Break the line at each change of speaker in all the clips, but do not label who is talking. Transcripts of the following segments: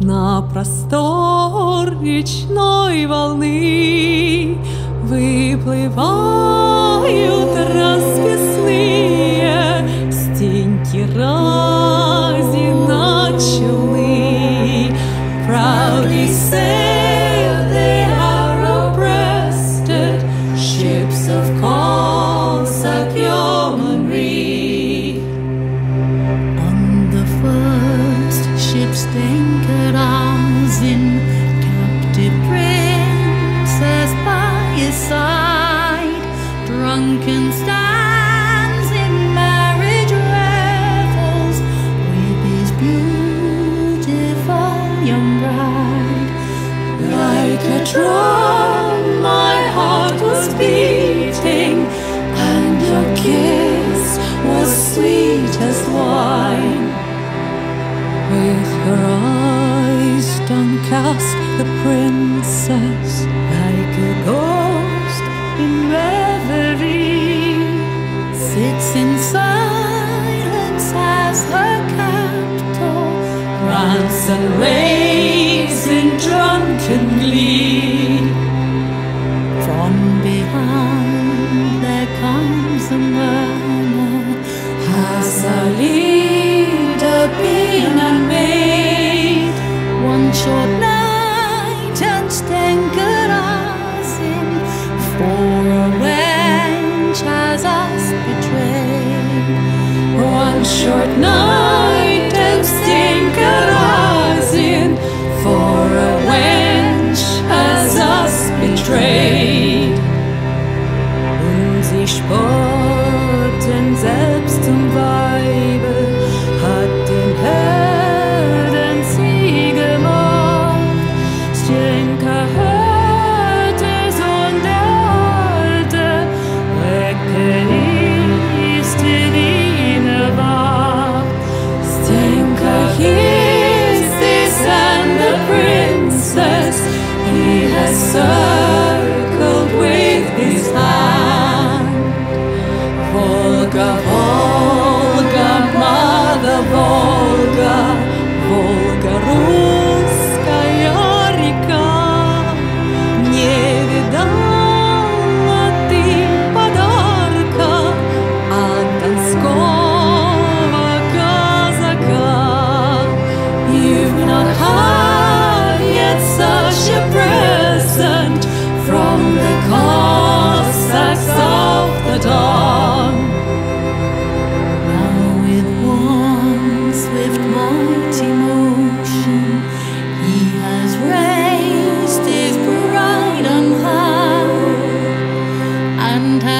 на простор речной волны. Выплывают расписные стенки разина a drum, my heart was beating, and your kiss was sweet as wine. With her eyes downcast, the princess, like a ghost in reverie,
Sits in silence as her
rants and raves in drunken glee.
From behind there comes a murmur
Has a leader been unmade?
One short night and stanker us in For a wench has us betrayed
One short night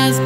Has